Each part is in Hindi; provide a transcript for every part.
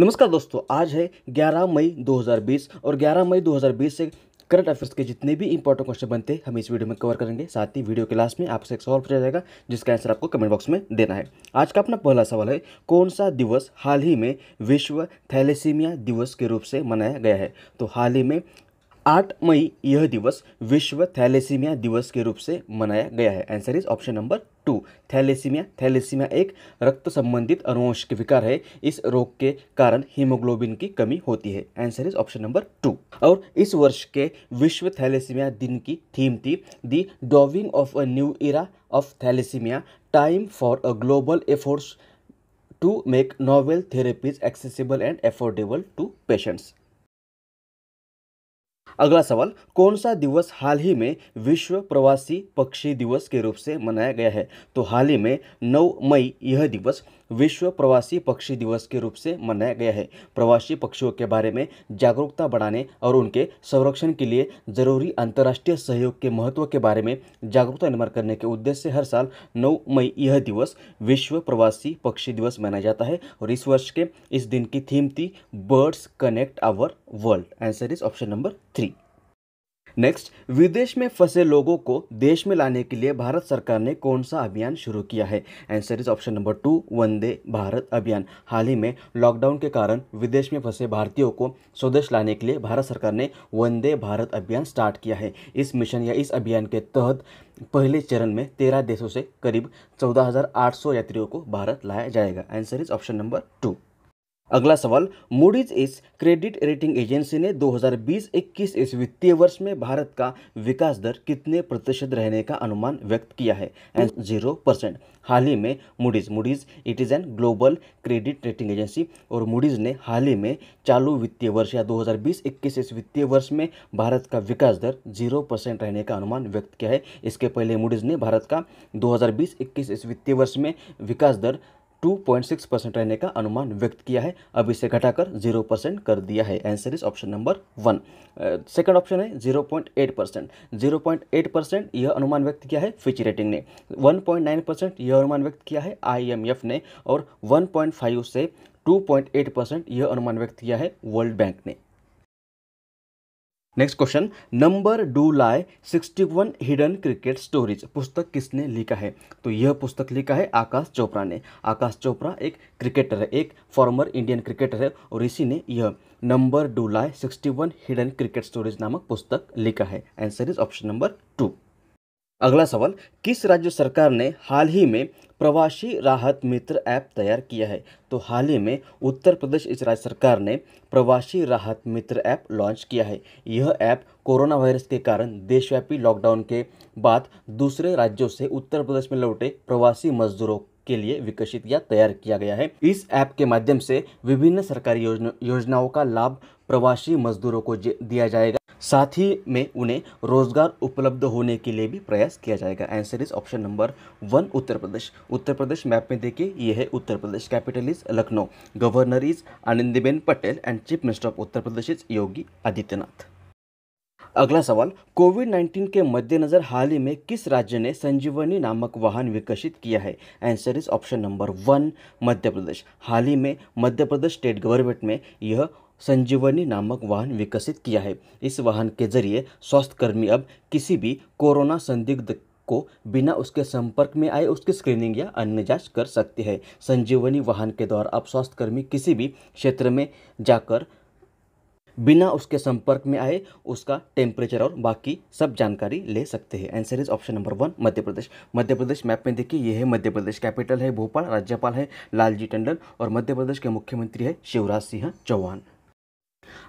नमस्कार दोस्तों, आज है 11 मई 2020 और 11 मई 2020 से करंट अफेयर्स के जितने भी इंपॉर्टेंट क्वेश्चन बनते हैं, हम इस वीडियो में कवर करेंगे। साथ ही वीडियो के लास्ट में आपसे एक सवाल पूछा जाएगा, जिसका आंसर आपको कमेंट बॉक्स में देना है। आज का अपना पहला सवाल है कौन सा दिवस हाल ही में विश्व थैलेसीमिया दिवस के रूप से मनाया गया है? तो हाल ही में आठ मई यह दिवस विश्व थैलेसीमिया दिवस के रूप से मनाया गया है। Answer is option number two thalassaemia thalassaemia एक रक्त संबंधित अनुवंशिक विकार है। इस रोग के कारण हीमोग्लोबिन की कमी होती है। Answer is option number two और इस वर्ष के विश्व थैलेसीमिया दिन की थीम थी the dawning of a new era of thalassaemia time for a global efforts to make novel therapies accessible and affordable to patients अगला सवाल, कौन सा दिवस हाल ही में विश्व प्रवासी पक्षी दिवस के रूप से मनाया गया है? तो हाल ही में 9 मई यह दिवस विश्व प्रवासी पक्षी दिवस के रूप से मनाया गया है। प्रवासी पक्षियों के बारे में जागरूकता बढ़ाने और उनके संरक्षण के लिए ज़रूरी अंतर्राष्ट्रीय सहयोग के महत्व के बारे में जागरूकता निर्माण करने के उद्देश्य से हर साल 9 मई यह दिवस विश्व प्रवासी पक्षी दिवस मनाया जाता है और इस वर्ष के इस दिन की थीम थी birds connect our world answer is option number three next विदेश में फंसे लोगों को देश में लाने के लिए भारत सरकार ने कौन सा अभियान शुरू किया है? Answer is option number two Vande Bharat अभियान। हाल ही में लॉकडाउन के कारण विदेश में फंसे भारतीयों को स्वदेश लाने के लिए भारत सरकार ने वंदे भारत अभियान स्टार्ट किया है। इस मिशन या इस अभियान के तहत पहले चरण में तेरह देशों से करीब चौदह यात्रियों को भारत लाया जाएगा। Answer is option number two अगला सवाल मूडीज इस क्रेडिट रेटिंग एजेंसी ने 2020-21 इस वित्तीय वर्ष में भारत का विकास दर कितने प्रतिशत रहने का अनुमान व्यक्त किया है? एंड ज़ीरो परसेंट हाल ही में Moody's Moody's it is an global credit rating agency और मूडीज ने हाल ही में चालू वित्तीय वर्ष या 2020-21 इस वित्तीय वर्ष में भारत का विकास दर ज़ीरो परसेंट रहने का अनुमान व्यक्त किया है। इसके पहले मूडीज ने भारत का 2020-21 इस वित्तीय वर्ष में विकास दर 2.6 परसेंट रहने का अनुमान व्यक्त किया है। अब इसे घटाकर 0 परसेंट कर दिया है। Answer is option number one second option है 0.8 परसेंट। 0.8 परसेंट यह अनुमान व्यक्त किया है फिच रेटिंग ने। 1.9 परसेंट यह अनुमान व्यक्त किया है आईएमएफ ने। और 1.5 से 2.8 परसेंट यह अनुमान व्यक्त किया है वर्ल्ड बैंक ने। नेक्स्ट क्वेश्चन नंबर डू लाई sixty one hidden cricket stories पुस्तक किसने लिखा है? तो यह पुस्तक लिखा है आकाश चोपड़ा ने। आकाश चोपड़ा एक क्रिकेटर है, एक फॉर्मर इंडियन क्रिकेटर है और इसी ने यह नंबर डू लाई sixty one hidden cricket stories नामक पुस्तक लिखा है। Answer is option number two अगला सवाल, किस राज्य सरकार ने हाल ही में प्रवासी राहत मित्र ऐप तैयार किया है? तो हाल ही में उत्तर प्रदेश इस राज्य सरकार ने प्रवासी राहत मित्र ऐप लॉन्च किया है। यह ऐप कोरोना वायरस के कारण देशव्यापी लॉकडाउन के बाद दूसरे राज्यों से उत्तर प्रदेश में लौटे प्रवासी मजदूरों के लिए विकसित या तैयार किया गया है। इस ऐप के माध्यम से विभिन्न सरकारी योजना, योजनाओं का लाभ प्रवासी मजदूरों को दिया जाएगा। साथ ही में उन्हें रोज़गार उपलब्ध होने के लिए भी प्रयास किया जाएगा। Answer is option number one Uttar Pradesh Uttar Pradesh map में देखिए यह है Uttar Pradesh capital is Lucknow governor is Anandiben Patel and chief minister of Uttar Pradesh is Yogi Adityanath अगला सवाल कोविड 19 के मद्देनज़र हाल ही में किस राज्य ने संजीवनी नामक वाहन विकसित किया है? Answer is option number one Madhya Pradesh. हाल ही में मध्य प्रदेश स्टेट गवर्नमेंट में यह संजीवनी नामक वाहन विकसित किया है। इस वाहन के ज़रिए स्वास्थ्यकर्मी अब किसी भी कोरोना संदिग्ध को बिना उसके संपर्क में आए उसकी स्क्रीनिंग या अन्य जाँच कर सकते हैं। संजीवनी वाहन के द्वारा अब स्वास्थ्यकर्मी किसी भी क्षेत्र में जाकर बिना उसके संपर्क में आए उसका टेम्परेचर और बाकी सब जानकारी ले सकते हैं। Answer is option number one Madhya Pradesh. Madhya Pradesh map में देखिए, ये है मध्य प्रदेश कैपिटल है, भोपाल, राज्यपाल है लालजी टंडन और मध्य प्रदेश के मुख्यमंत्री है शिवराज सिंह चौहान।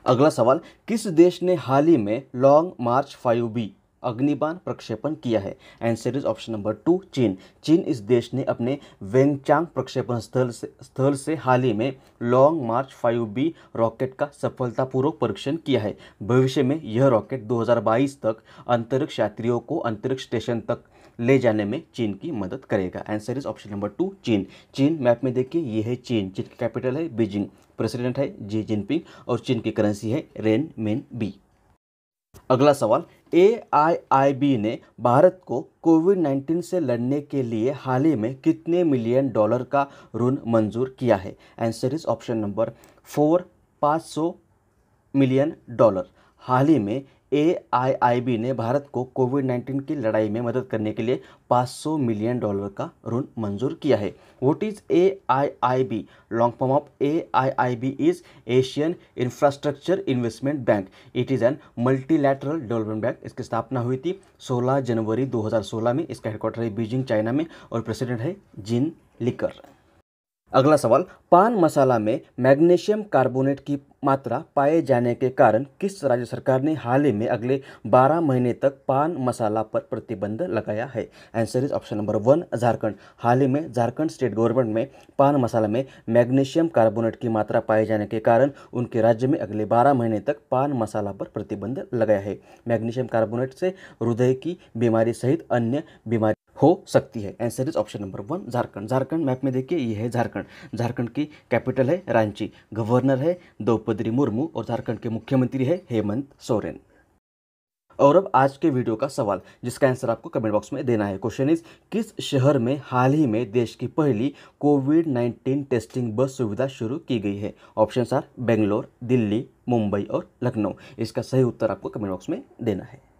अगला सवाल, किस देश ने हाल ही में लॉन्ग मार्च फाइव बी अग्निबाण प्रक्षेपण किया है? Answer is option number two चीन। चीन इस देश ने अपने वेंगचांग प्रक्षेपण स्थल से स्थल से हाल ही में long march five B rocket का सफलतापूर्वक परीक्षण किया है। भविष्य में यह रॉकेट 2022 तक अंतरिक्ष यात्रियों को अंतरिक्ष स्टेशन तक ले जाने में चीन की मदद करेगा। Answer is option number two चीन। चीन मैप में देखिए, ये है चीन। चीन की कैपिटल है बीजिंग प्रेसिडेंट है जी जिनपिंग और चीन की करेंसी है रेन मेन बी अगला सवाल ए आई आई बी ने भारत को कोविड 19 से लड़ने के लिए हाल ही में कितने मिलियन डॉलर का ऋण मंजूर किया है? Answer is option number four पाँच सौ मिलियन डॉलर हाल ही में ए ने भारत को कोविड 19 की लड़ाई में मदद करने के लिए 500 मिलियन डॉलर का ऋण मंजूर किया है। What is A I I B long form of A I I B is Asian infrastructure investment bank it is an multilateral development bank इसकी स्थापना हुई थी 16 जनवरी 2016 में। इसका हेडक्वार्टर है बीजिंग, चाइना में और प्रेसिडेंट है जिन लिकर। अगला सवाल, पान मसाला में मैग्नीशियम कार्बोनेट की मात्रा पाए जाने के कारण किस राज्य सरकार ने हाल ही में अगले 12 महीने तक पान मसाला पर प्रतिबंध लगाया है? Answer is option number one Jharkhand. हाल ही में झारखंड स्टेट गवर्नमेंट में पान मसाला में मैग्नीशियम कार्बोनेट की मात्रा पाए जाने के कारण उनके राज्य में अगले बारह महीने तक पान मसाला पर प्रतिबंध लगाया है। मैग्नीशियम कार्बोनेट से हृदय की बीमारी सहित अन्य बीमारी हो सकती है। Answer is option number one Jharkhand. Jharkhand map में देखिए, ये है झारखंड। झारखंड की कैपिटल है रांची गवर्नर है द्रौपदी मुर्मू और झारखंड के मुख्यमंत्री है हेमंत सोरेन। और अब आज के वीडियो का सवाल, जिसका आंसर आपको कमेंट बॉक्स में देना है। क्वेश्चन इज़ किस शहर में हाल ही में देश की पहली कोविड 19 टेस्टिंग बस सुविधा शुरू की गई है? ऑप्शन आर बेंगलोर दिल्ली, मुंबई और लखनऊ। इसका सही उत्तर आपको कमेंट बॉक्स में देना है।